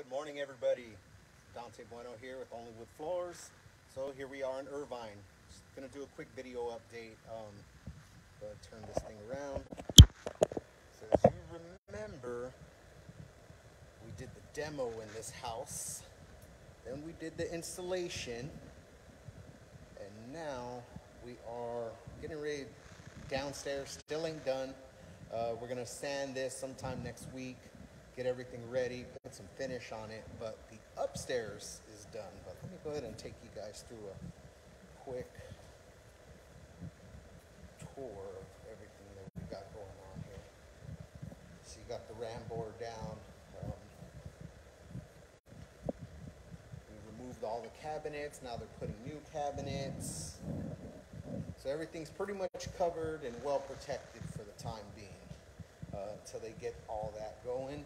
Good morning, everybody. Dante Bueno here with Only Wood Floors. So here we are in Irvine. Just gonna do a quick video update. Um, turn this thing around. So as you remember, we did the demo in this house. Then we did the installation. And now we are getting ready downstairs. Still ain't done. Uh, we're gonna sand this sometime next week get everything ready, put some finish on it, but the upstairs is done. But let me go ahead and take you guys through a quick tour of everything that we've got going on here. So you got the ram board down. Um, we removed all the cabinets. Now they're putting new cabinets. So everything's pretty much covered and well protected for the time being uh, until they get all that going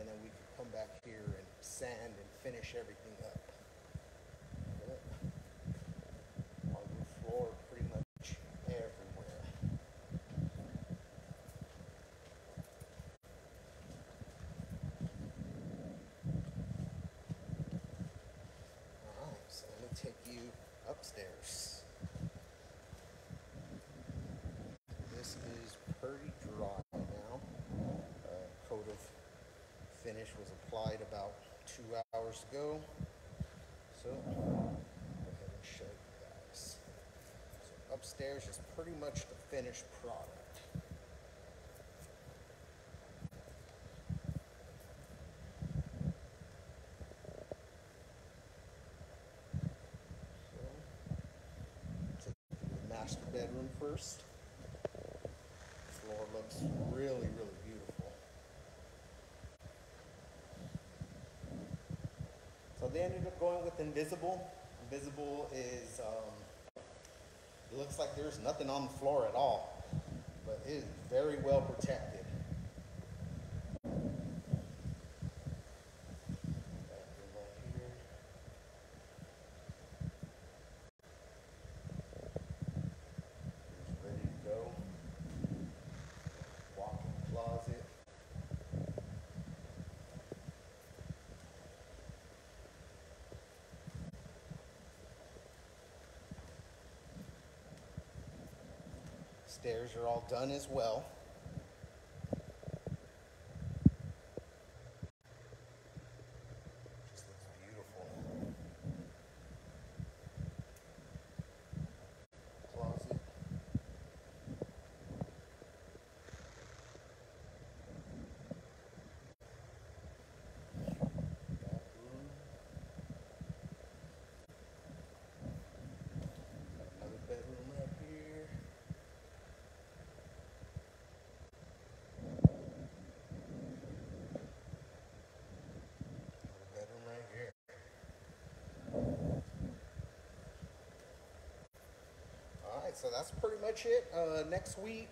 and then we could come back here and sand and finish everything up. Hardwood floor pretty much everywhere. Alright, so let me take you upstairs. This is pretty dry now. Uh, coat of finish was applied about two hours ago. So, go ahead and show you guys. So upstairs is pretty much the finished product. So, the master bedroom first. Floor looks really, really beautiful. So they ended up going with Invisible. Invisible is, um, it looks like there's nothing on the floor at all, but it is very well protected. Bathroom right here. It's ready to go. Walk-in closet. Stairs are all done as well. Just looks beautiful. Closet. Bathroom. Got another bedroom right here. Another bedroom right here. All right, so that's pretty much it. Uh, next week.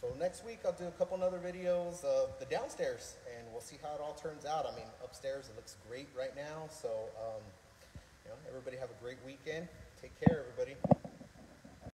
So next week I'll do a couple other videos of the downstairs, and we'll see how it all turns out. I mean, upstairs it looks great right now. So, um, you know, everybody have a great weekend. Take care, everybody.